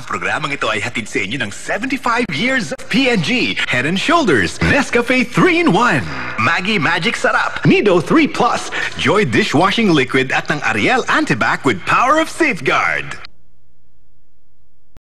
Ang programang ito ay hatid sa inyo ng 75 years of PNG, Head and Shoulders, Nescafe 3-in-1, Maggie Magic Sarap, Nido 3 Plus, Joy Dishwashing Liquid at ng Ariel Antibac with Power of Safeguard.